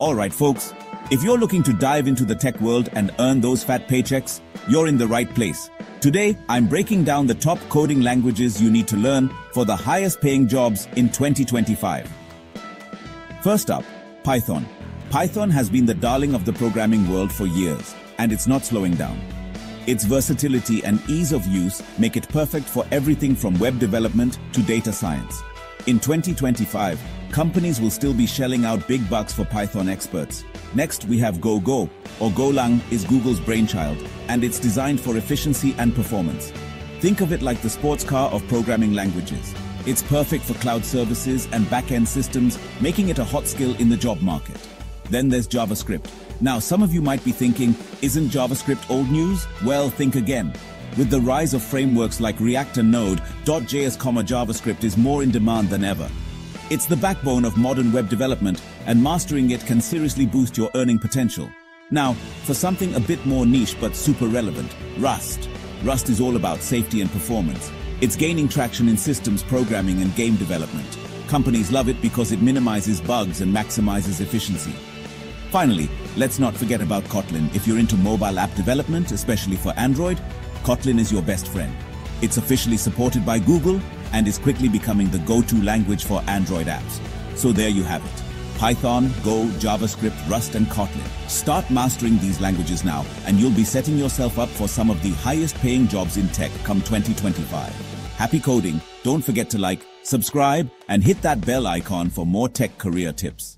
Alright folks, if you're looking to dive into the tech world and earn those fat paychecks, you're in the right place. Today, I'm breaking down the top coding languages you need to learn for the highest paying jobs in 2025. First up, Python. Python has been the darling of the programming world for years, and it's not slowing down. Its versatility and ease of use make it perfect for everything from web development to data science. In 2025, companies will still be shelling out big bucks for Python experts. Next, we have Go Go, or Golang is Google's brainchild, and it's designed for efficiency and performance. Think of it like the sports car of programming languages. It's perfect for cloud services and back-end systems, making it a hot skill in the job market. Then there's JavaScript. Now, some of you might be thinking, isn't JavaScript old news? Well, think again. With the rise of frameworks like React and Node, .js, JavaScript is more in demand than ever. It's the backbone of modern web development, and mastering it can seriously boost your earning potential. Now, for something a bit more niche but super relevant, Rust. Rust is all about safety and performance. It's gaining traction in systems programming and game development. Companies love it because it minimizes bugs and maximizes efficiency. Finally, let's not forget about Kotlin. If you're into mobile app development, especially for Android, Kotlin is your best friend. It's officially supported by Google and is quickly becoming the go-to language for Android apps. So there you have it. Python, Go, JavaScript, Rust and Kotlin. Start mastering these languages now and you'll be setting yourself up for some of the highest paying jobs in tech come 2025. Happy coding. Don't forget to like, subscribe and hit that bell icon for more tech career tips.